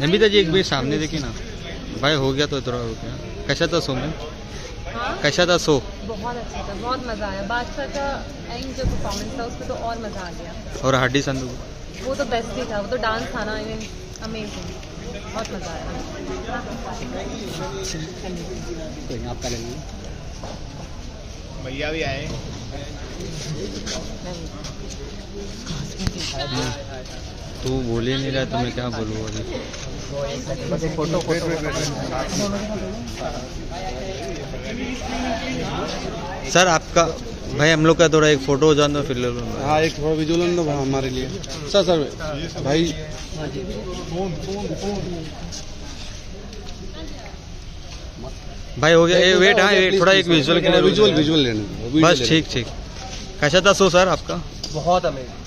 नमिता जी एक बार सामने देखी ना। भाई हो गया तो थोड़ा हो गया। कैसा था शो में? हाँ? कैसा था शो बहुत अच्छा था बहुत मज़ा आया। बादशाह का एंड जो परफॉर्मेंस था उसमें तो और मज़ा आ गया। और हार्डी संधू वो तो बेस्ट ही था वो तो डांस था ना आई मीन अमेजिंग बहुत मज़ा आया। आपका लेंगे। भैया भी आए। तू बोल ही नहीं रहा तो मैं क्या बोलूँ अभी? फ़ोटो फ़ोटो सर आपका भाई हम लोग का थोड़ा एक फ़ोटो हो जाए तो फिर ले लो। हाँ एक थोड़ा विजुअल दो हमारे लिए। सर सर भाई भाई हो गया ए, वेट हाँ वेट थोड़ा एक विजुअल के लिए विजुअल विजुअल लेने बस ठीक ठीक। कैसा था शो सर आपका? बहुत amazing